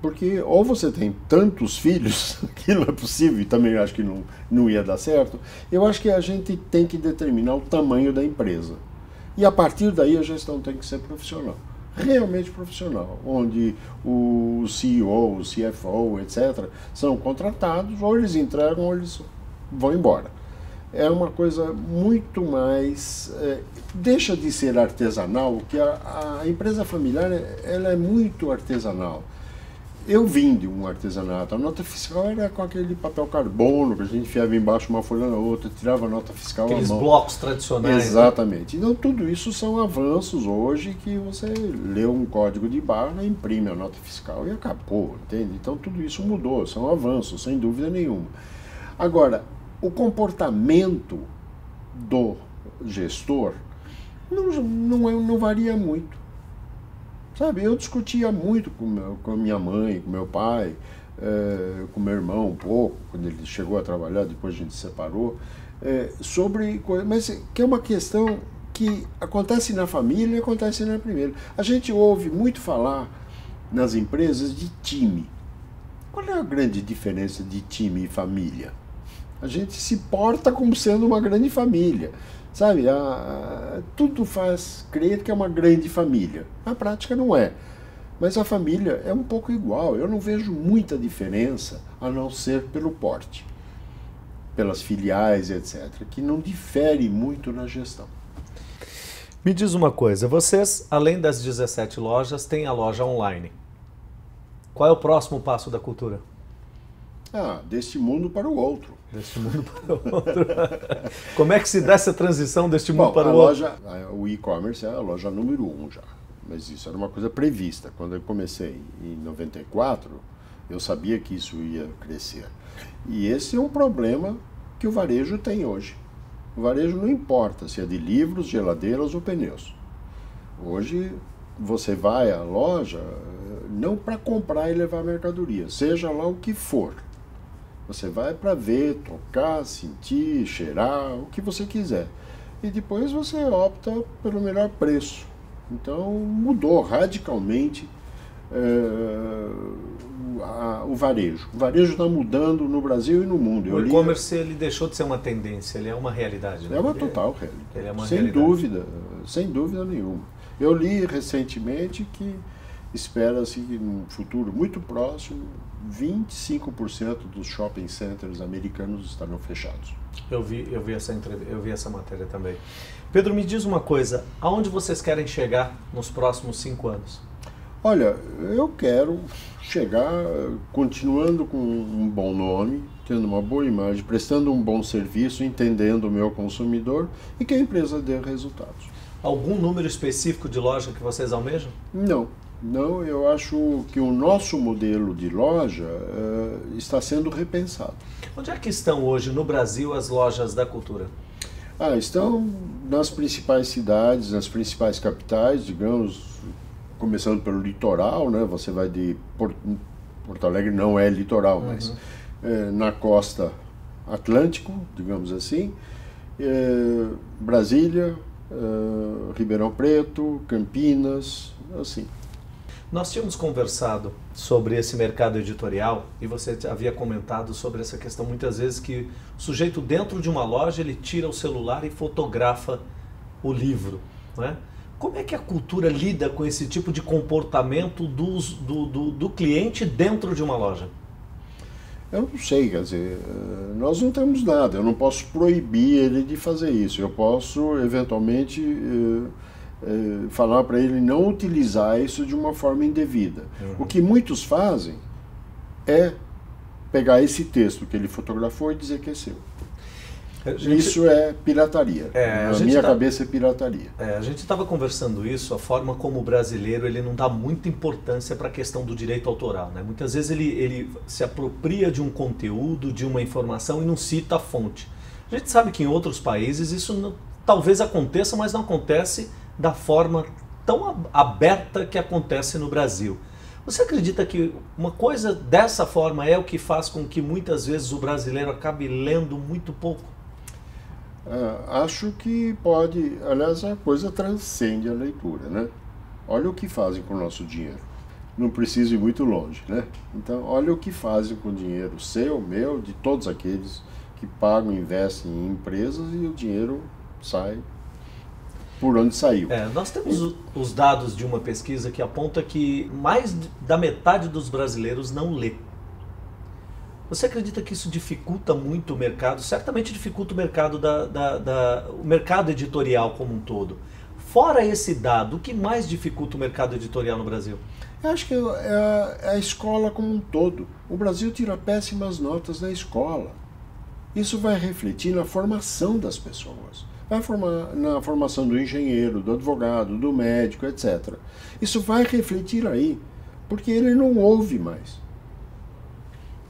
J: Porque ou você tem tantos filhos, que não é possível, e também acho que não, não ia dar certo, eu acho que a gente tem que determinar o tamanho da empresa. E a partir daí a gestão tem que ser profissional. Realmente profissional, onde o CEO, o CFO, etc., são contratados, ou eles entregam ou eles vão embora. é uma coisa muito mais. É, deixa de ser artesanal, que a, a, empresa familiar ela é muito artesanal. Eu vim de um artesanato. A nota fiscal era com aquele papel carbono, que a gente enfiava embaixo uma folha na outra, tirava a nota fiscal
A: Aqueles
J: à mão.
A: blocos tradicionais. né?
J: Exatamente. Né? Então, tudo isso são avanços hoje que você lê um código de barra, imprime a nota fiscal e acabou, entende? Então, tudo isso mudou, são avanços, sem dúvida nenhuma. Agora, o comportamento do gestor não, não, é, não varia muito. Sabe, eu discutia muito com, meu, com minha mãe, com meu pai, é, com meu irmão um pouco, quando ele chegou a trabalhar, depois a gente se separou, é, sobre mas que é uma questão que acontece na família e acontece na primeira. A gente ouve muito falar nas empresas de time. Qual é a grande diferença de time e família? A gente se porta como sendo uma grande família. Sabe, a, a, tudo faz crer que é uma grande família. Na prática não é. Mas a família é um pouco igual. Eu não vejo muita diferença, a não ser pelo porte, pelas filiais, etc., que não difere muito na gestão.
A: Me diz uma coisa, vocês, além das 17 lojas, têm a loja online. Qual é o próximo passo da cultura?
J: Ah, deste mundo para o outro.
A: Deste mundo para o outro. Como é que se dá essa transição deste mundo
J: Bom,
A: para o outro?
J: Loja, o e-commerce é a loja número um já. Mas isso era uma coisa prevista. Quando eu comecei em 94, eu sabia que isso ia crescer. E esse é um problema que o varejo tem hoje. O varejo não importa se é de livros, geladeiras ou pneus. Hoje você vai à loja não para comprar e levar mercadoria, seja lá o que for. Você vai para ver, tocar, sentir, cheirar, o que você quiser. E depois você opta pelo melhor preço. Então mudou radicalmente é, a, o varejo. O varejo está mudando no Brasil e no mundo.
A: O e-commerce ele deixou de ser uma tendência, ele é uma realidade. Né?
J: É uma total realidade.
A: Ele é uma
J: sem
A: realidade.
J: dúvida, sem dúvida nenhuma. Eu li recentemente que espera-se que num futuro muito próximo 25% dos shopping centers americanos estarão fechados.
A: Eu vi, eu vi essa eu vi essa matéria também. Pedro, me diz uma coisa: aonde vocês querem chegar nos próximos cinco anos?
J: Olha, eu quero chegar continuando com um bom nome, tendo uma boa imagem, prestando um bom serviço, entendendo o meu consumidor e que a empresa dê resultados.
A: Algum número específico de loja que vocês almejam?
J: Não, não, eu acho que o nosso modelo de loja uh, está sendo repensado.
A: Onde é que estão hoje no Brasil as lojas da cultura?
J: Ah, estão nas principais cidades, nas principais capitais, digamos, começando pelo litoral, né? Você vai de Porto, Porto Alegre não é litoral, uhum. mas é, na costa Atlântico, digamos assim, é, Brasília, é, Ribeirão Preto, Campinas, assim.
A: Nós tínhamos conversado sobre esse mercado editorial e você havia comentado sobre essa questão muitas vezes que o sujeito dentro de uma loja ele tira o celular e fotografa o livro, né? Como é que a cultura lida com esse tipo de comportamento do, do, do cliente dentro de uma loja?
J: Eu não sei, quer dizer, nós não temos nada, eu não posso proibir ele de fazer isso, eu posso eventualmente eh, falar para ele não utilizar isso de uma forma indevida. Uhum. O que muitos fazem é pegar esse texto que ele fotografou e dizer que é seu. Gente, isso é pirataria. É, Na minha tá, cabeça é pirataria.
A: É, a gente estava conversando isso, a forma como o brasileiro ele não dá muita importância para a questão do direito autoral. Né? Muitas vezes ele, ele se apropria de um conteúdo, de uma informação e não cita a fonte. A gente sabe que em outros países isso não, talvez aconteça, mas não acontece da forma tão aberta que acontece no Brasil. Você acredita que uma coisa dessa forma é o que faz com que muitas vezes o brasileiro acabe lendo muito pouco?
J: É, acho que pode, aliás, a coisa transcende a leitura, né? Olha o que fazem com o nosso dinheiro. Não precisa ir muito longe, né? Então, olha o que fazem com o dinheiro seu, meu, de todos aqueles que pagam, investem em empresas e o dinheiro sai por onde saiu.
A: É, nós temos os dados de uma pesquisa que aponta que mais da metade dos brasileiros não lê. Você acredita que isso dificulta muito o mercado? Certamente dificulta o mercado da, da, da, o mercado editorial como um todo. Fora esse dado, o que mais dificulta o mercado editorial no Brasil?
J: Eu acho que é a, é a escola como um todo. O Brasil tira péssimas notas na escola. Isso vai refletir na formação das pessoas. Vai formar na formação do engenheiro, do advogado, do médico, etc. Isso vai refletir aí, porque ele não ouve mais.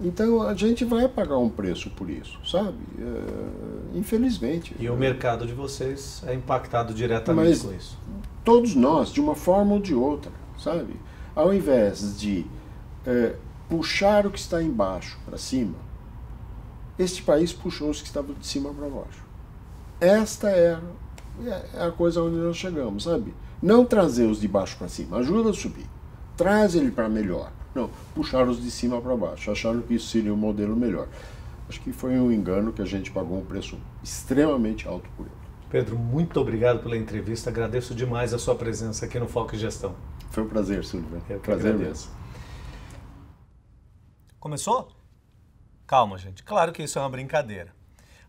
J: Então a gente vai pagar um preço por isso, sabe? É, infelizmente.
A: E o mercado de vocês é impactado diretamente Mas com isso.
J: Todos nós, de uma forma ou de outra, sabe? Ao invés de é, puxar o que está embaixo para cima, este país puxou os que estavam de cima para baixo. Esta é, é a coisa onde nós chegamos, sabe? Não trazer os de baixo para cima, ajuda a subir. Traz ele para melhor não, puxaram os de cima para baixo, acharam que isso seria um modelo melhor. Acho que foi um engano que a gente pagou um preço extremamente alto por ele.
A: Pedro, muito obrigado pela entrevista. Agradeço demais a sua presença aqui no Foco em Gestão.
J: Foi um prazer, Silvio. Eu prazer mesmo.
A: Começou? Calma, gente. Claro que isso é uma brincadeira.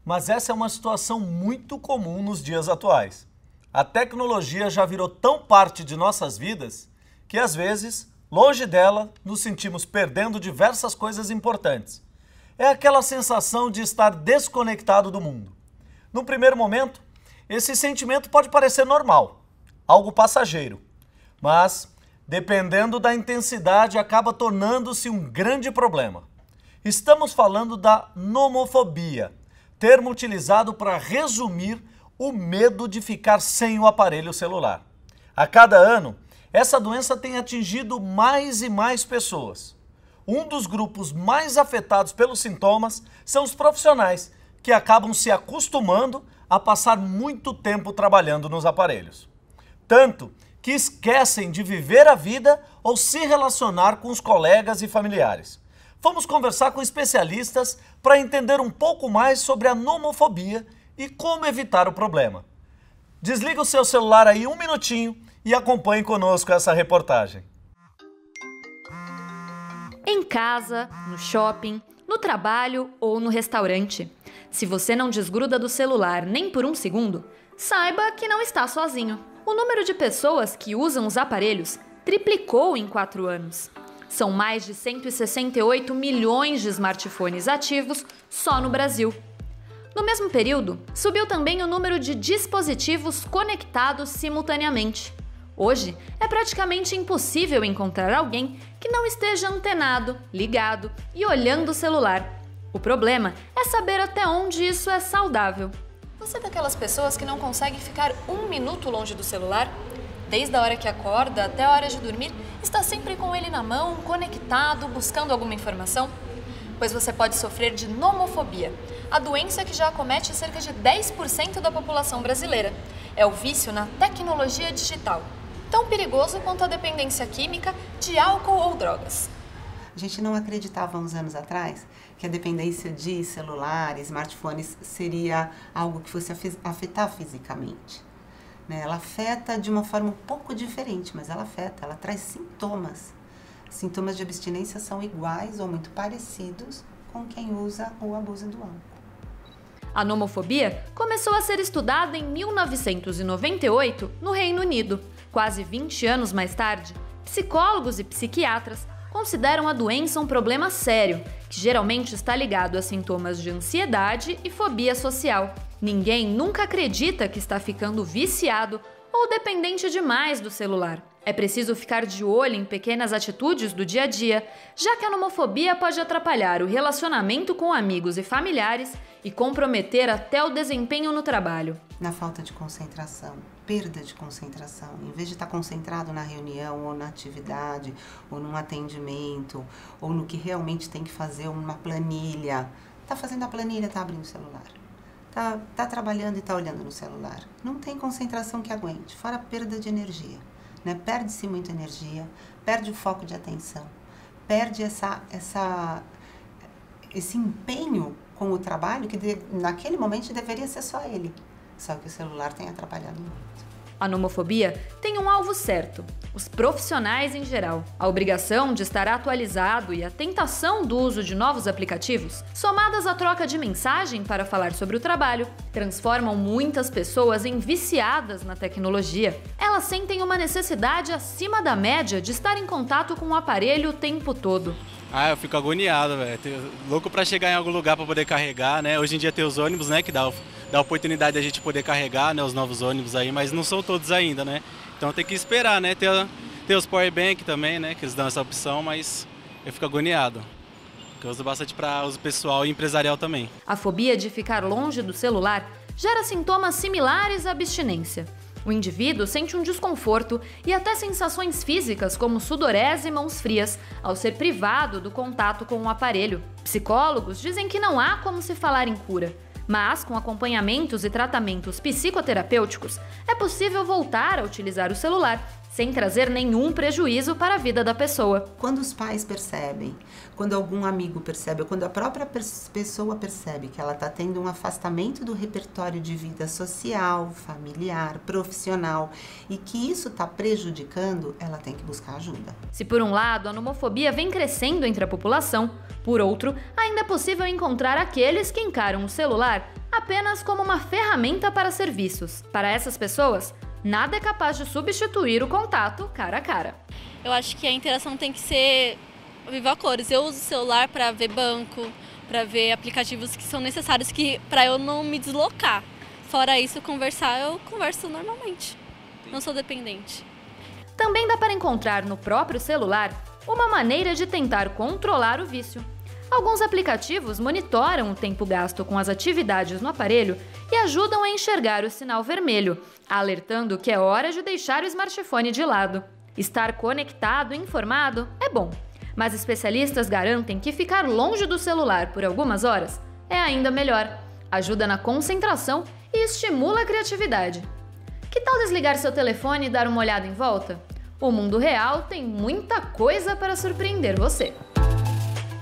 A: Mas essa é uma situação muito comum nos dias atuais. A tecnologia já virou tão parte de nossas vidas que às vezes Longe dela, nos sentimos perdendo diversas coisas importantes. É aquela sensação de estar desconectado do mundo. No primeiro momento, esse sentimento pode parecer normal, algo passageiro, mas, dependendo da intensidade, acaba tornando-se um grande problema. Estamos falando da nomofobia, termo utilizado para resumir o medo de ficar sem o aparelho celular. A cada ano, essa doença tem atingido mais e mais pessoas. Um dos grupos mais afetados pelos sintomas são os profissionais, que acabam se acostumando a passar muito tempo trabalhando nos aparelhos. Tanto que esquecem de viver a vida ou se relacionar com os colegas e familiares. Vamos conversar com especialistas para entender um pouco mais sobre a nomofobia e como evitar o problema. Desliga o seu celular aí um minutinho e acompanhe conosco essa reportagem.
E: Em casa, no shopping, no trabalho ou no restaurante. Se você não desgruda do celular nem por um segundo, saiba que não está sozinho. O número de pessoas que usam os aparelhos triplicou em quatro anos. São mais de 168 milhões de smartphones ativos só no Brasil. No mesmo período, subiu também o número de dispositivos conectados simultaneamente. Hoje, é praticamente impossível encontrar alguém que não esteja antenado, ligado e olhando o celular. O problema é saber até onde isso é saudável.
F: Você é daquelas pessoas que não consegue ficar um minuto longe do celular? Desde a hora que acorda até a hora de dormir, está sempre com ele na mão, conectado, buscando alguma informação? Pois você pode sofrer de nomofobia, a doença que já acomete cerca de 10% da população brasileira. É o vício na tecnologia digital tão perigoso quanto a dependência química de álcool ou drogas.
K: A gente não acreditava uns anos atrás que a dependência de celular, smartphones seria algo que fosse afetar fisicamente. Né? Ela afeta de uma forma um pouco diferente, mas ela afeta, ela traz sintomas. Sintomas de abstinência são iguais ou muito parecidos com quem usa ou abusa do álcool.
E: A nomofobia começou a ser estudada em 1998 no Reino Unido Quase 20 anos mais tarde, psicólogos e psiquiatras consideram a doença um problema sério, que geralmente está ligado a sintomas de ansiedade e fobia social. Ninguém nunca acredita que está ficando viciado ou dependente demais do celular. É preciso ficar de olho em pequenas atitudes do dia a dia, já que a nomofobia pode atrapalhar o relacionamento com amigos e familiares e comprometer até o desempenho no trabalho.
K: Na falta de concentração, perda de concentração. Em vez de estar concentrado na reunião ou na atividade, ou num atendimento, ou no que realmente tem que fazer, uma planilha. Está fazendo a planilha, está abrindo o celular. Está tá trabalhando e está olhando no celular. Não tem concentração que aguente, fora perda de energia. Né? Perde-se muita energia, perde o foco de atenção, perde essa, essa, esse empenho com o trabalho que de, naquele momento deveria ser só ele. Só que o celular tem atrapalhado muito.
E: A nomofobia tem um alvo certo: os profissionais em geral. A obrigação de estar atualizado e a tentação do uso de novos aplicativos, somadas à troca de mensagem para falar sobre o trabalho, transformam muitas pessoas em viciadas na tecnologia. Elas sentem uma necessidade acima da média de estar em contato com o aparelho o tempo todo.
L: Ah, eu fico agoniado, velho. Louco para chegar em algum lugar para poder carregar, né? Hoje em dia tem os ônibus, né, que dá, dá a oportunidade de a gente poder carregar, né, os novos ônibus aí, mas não são todos ainda, né? Então tem que esperar, né? Tem, tem os power bank também, né, que eles dão essa opção, mas eu fico agoniado. Eu uso bastante para uso pessoal e empresarial também.
E: A fobia de ficar longe do celular gera sintomas similares à abstinência. O indivíduo sente um desconforto e até sensações físicas como sudorese e mãos frias ao ser privado do contato com o aparelho. Psicólogos dizem que não há como se falar em cura, mas com acompanhamentos e tratamentos psicoterapêuticos é possível voltar a utilizar o celular sem trazer nenhum prejuízo para a vida da pessoa.
K: Quando os pais percebem, quando algum amigo percebe, ou quando a própria pessoa percebe que ela está tendo um afastamento do repertório de vida social, familiar, profissional e que isso está prejudicando, ela tem que buscar ajuda.
E: Se por um lado a nomofobia vem crescendo entre a população, por outro, ainda é possível encontrar aqueles que encaram o celular apenas como uma ferramenta para serviços. Para essas pessoas, nada é capaz de substituir o contato cara a cara.
M: Eu acho que a interação tem que ser viva cores. Eu uso o celular para ver banco, para ver aplicativos que são necessários que para eu não me deslocar. Fora isso, conversar eu converso normalmente. Não sou dependente.
E: Também dá para encontrar no próprio celular uma maneira de tentar controlar o vício. Alguns aplicativos monitoram o tempo gasto com as atividades no aparelho e ajudam a enxergar o sinal vermelho, alertando que é hora de deixar o smartphone de lado. Estar conectado e informado é bom, mas especialistas garantem que ficar longe do celular por algumas horas é ainda melhor. Ajuda na concentração e estimula a criatividade. Que tal desligar seu telefone e dar uma olhada em volta? O mundo real tem muita coisa para surpreender você.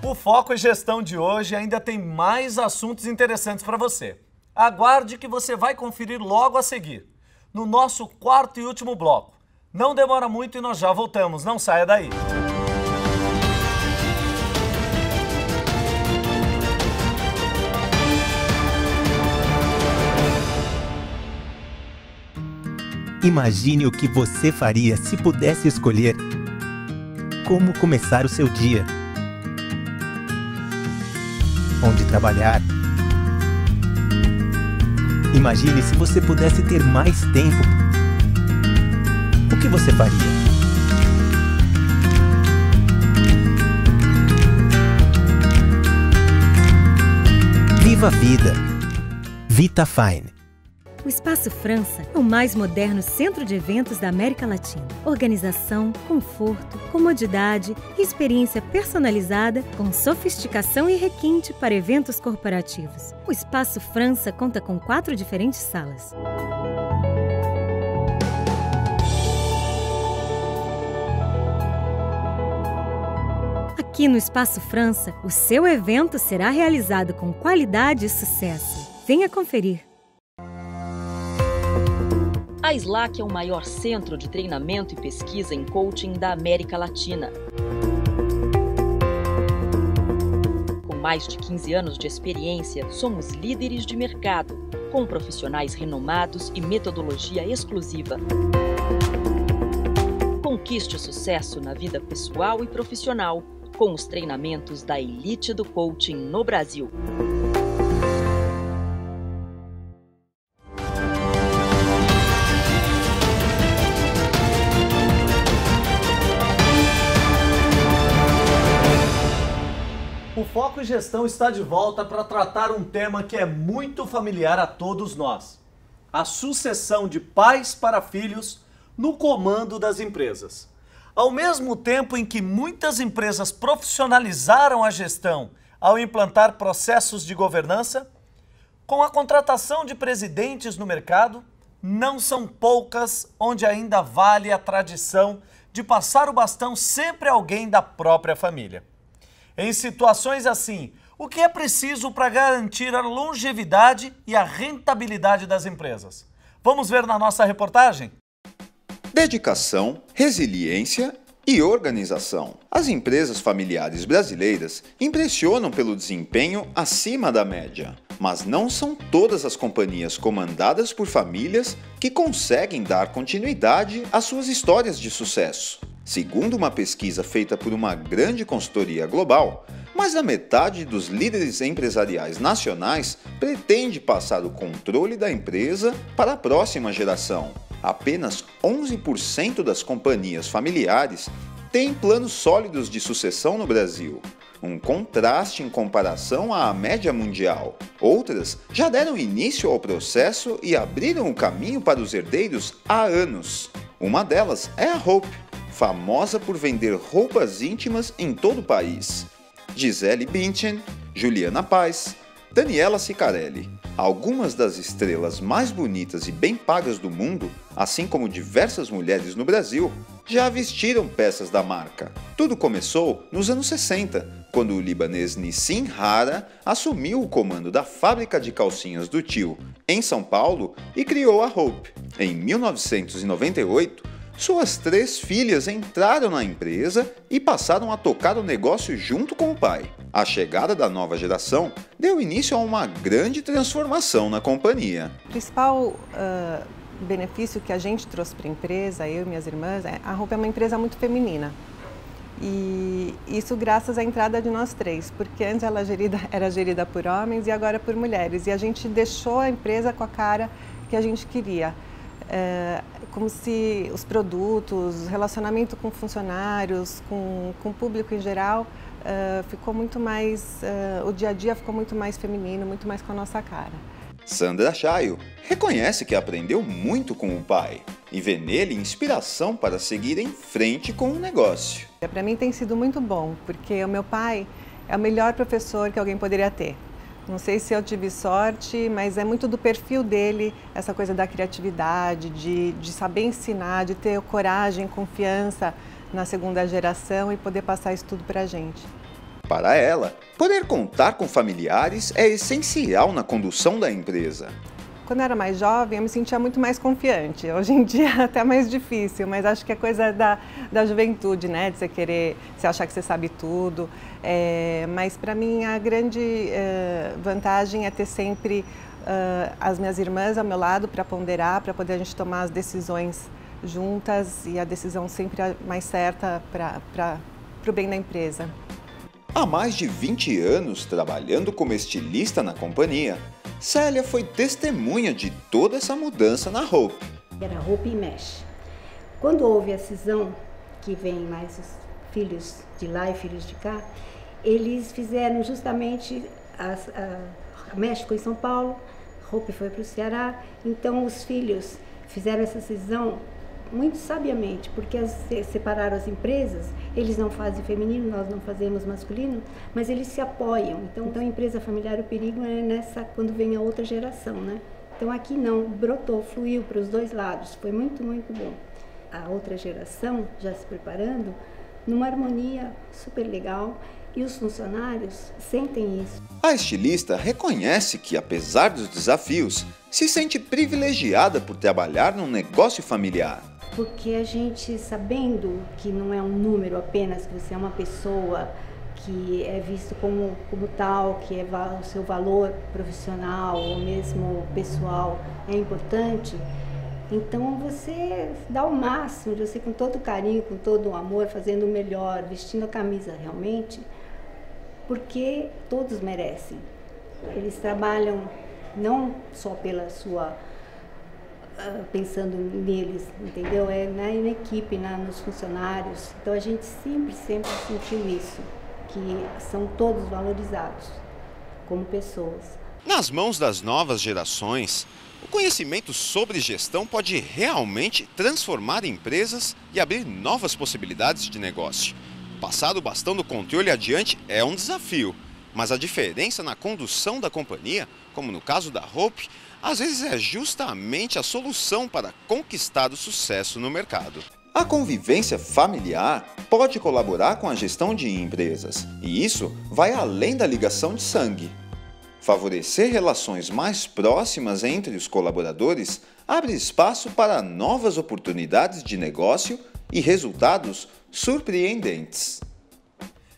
A: O Foco e Gestão de hoje ainda tem mais assuntos interessantes para você. Aguarde que você vai conferir logo a seguir, no nosso quarto e último bloco. Não demora muito e nós já voltamos, não saia daí.
B: Imagine o que você faria se pudesse escolher como começar o seu dia onde trabalhar. Imagine se você pudesse ter mais tempo. O que você faria? Viva a vida! Vita Fine
C: o Espaço França é o mais moderno centro de eventos da América Latina. Organização, conforto, comodidade e experiência personalizada com sofisticação e requinte para eventos corporativos. O Espaço França conta com quatro diferentes salas. Aqui no Espaço França, o seu evento será realizado com qualidade e sucesso. Venha conferir.
D: A SLAC é o maior centro de treinamento e pesquisa em coaching da América Latina. Com mais de 15 anos de experiência, somos líderes de mercado, com profissionais renomados e metodologia exclusiva. Conquiste o sucesso na vida pessoal e profissional com os treinamentos da elite do coaching no Brasil.
A: Gestão está de volta para tratar um tema que é muito familiar a todos nós: a sucessão de pais para filhos no comando das empresas. Ao mesmo tempo em que muitas empresas profissionalizaram a gestão ao implantar processos de governança, com a contratação de presidentes no mercado, não são poucas onde ainda vale a tradição de passar o bastão sempre a alguém da própria família. Em situações assim, o que é preciso para garantir a longevidade e a rentabilidade das empresas? Vamos ver na nossa reportagem?
N: dedicação, resiliência e organização. As empresas familiares brasileiras impressionam pelo desempenho acima da média, mas não são todas as companhias comandadas por famílias que conseguem dar continuidade às suas histórias de sucesso. Segundo uma pesquisa feita por uma grande consultoria global, mais da metade dos líderes empresariais nacionais pretende passar o controle da empresa para a próxima geração. Apenas 11% das companhias familiares têm planos sólidos de sucessão no Brasil, um contraste em comparação à média mundial. Outras já deram início ao processo e abriram o caminho para os herdeiros há anos. Uma delas é a Hope, famosa por vender roupas íntimas em todo o país. Gisele Bündchen, Juliana Paz, Daniela Sicarelli. Algumas das estrelas mais bonitas e bem pagas do mundo, assim como diversas mulheres no Brasil, já vestiram peças da marca. Tudo começou nos anos 60, quando o libanês Nissim Hara assumiu o comando da fábrica de calcinhas do tio em São Paulo e criou a Hope. Em 1998, suas três filhas entraram na empresa e passaram a tocar o negócio junto com o pai. A chegada da nova geração deu início a uma grande transformação na companhia.
O: O principal uh, benefício que a gente trouxe para a empresa, eu e minhas irmãs, é a roupa é uma empresa muito feminina. E isso graças à entrada de nós três, porque antes ela gerida, era gerida por homens e agora por mulheres. E a gente deixou a empresa com a cara que a gente queria. É, como se os produtos, relacionamento com funcionários, com, com o público em geral, uh, ficou muito mais, uh, o dia a dia ficou muito mais feminino, muito mais com a nossa cara.
N: Sandra Chaio reconhece que aprendeu muito com o pai e vê nele inspiração para seguir em frente com o negócio.
O: Para mim tem sido muito bom, porque o meu pai é o melhor professor que alguém poderia ter. Não sei se eu tive sorte, mas é muito do perfil dele, essa coisa da criatividade, de, de saber ensinar, de ter coragem, confiança na segunda geração e poder passar isso tudo para a gente.
N: Para ela, poder contar com familiares é essencial na condução da empresa.
O: Quando eu era mais jovem, eu me sentia muito mais confiante. Hoje em dia é até mais difícil, mas acho que é coisa da, da juventude, né? De você querer, você achar que você sabe tudo. É, mas para mim a grande é, vantagem é ter sempre é, as minhas irmãs ao meu lado para ponderar, para poder a gente tomar as decisões juntas e a decisão sempre mais certa para o bem da empresa.
N: Há mais de 20 anos trabalhando como estilista na companhia, Célia foi testemunha de toda essa mudança na Hope.
P: Era Hope e Mesh. Quando houve a cisão, que vem mais os filhos de lá e filhos de cá, eles fizeram justamente a, México em São Paulo, Hope foi para o Ceará, então os filhos fizeram essa cisão muito sabiamente, porque as, separaram as empresas, eles não fazem feminino, nós não fazemos masculino, mas eles se apoiam. Então, então empresa familiar, o perigo é nessa quando vem a outra geração, né? Então aqui não, brotou, fluiu para os dois lados, foi muito, muito bom. A outra geração já se preparando, numa harmonia super legal e os funcionários sentem isso.
N: A estilista reconhece que, apesar dos desafios, se sente privilegiada por trabalhar num negócio familiar
P: porque a gente sabendo que não é um número apenas, que você é uma pessoa que é visto como, como tal, que é o seu valor profissional ou mesmo pessoal é importante, então você dá o máximo você com todo carinho, com todo o amor, fazendo o melhor, vestindo a camisa realmente, porque todos merecem. Eles trabalham não só pela sua ah, pensando neles, entendeu? É na, na equipe, na, nos funcionários. Então a gente sempre, sempre sentiu isso, que são todos valorizados como pessoas.
N: Nas mãos das novas gerações, o conhecimento sobre gestão pode realmente transformar empresas e abrir novas possibilidades de negócio. Passar o bastão do controle adiante é um desafio, mas a diferença na condução da companhia, como no caso da Hope, às vezes é justamente a solução para conquistar o sucesso no mercado. A convivência familiar pode colaborar com a gestão de empresas, e isso vai além da ligação de sangue. Favorecer relações mais próximas entre os colaboradores abre espaço para novas oportunidades de negócio e resultados surpreendentes.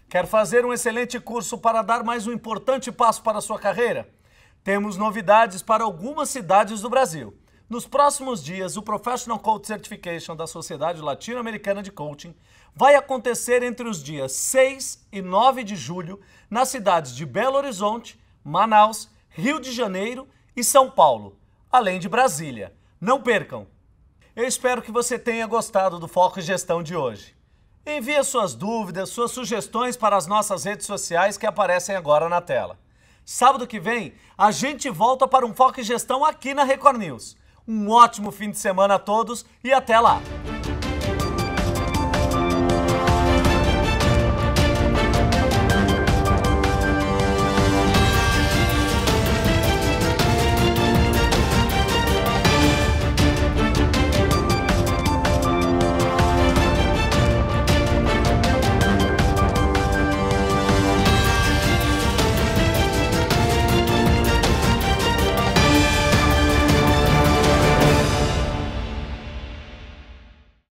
A: Quer fazer um excelente curso para dar mais um importante passo para a sua carreira? Temos novidades para algumas cidades do Brasil. Nos próximos dias, o Professional Coach Certification da Sociedade Latino-Americana de Coaching vai acontecer entre os dias 6 e 9 de julho nas cidades de Belo Horizonte, Manaus, Rio de Janeiro e São Paulo, além de Brasília. Não percam! Eu espero que você tenha gostado do Foco Gestão de hoje. Envie suas dúvidas, suas sugestões para as nossas redes sociais que aparecem agora na tela. Sábado que vem, a gente volta para um Foco em Gestão aqui na Record News. Um ótimo fim de semana a todos e até lá!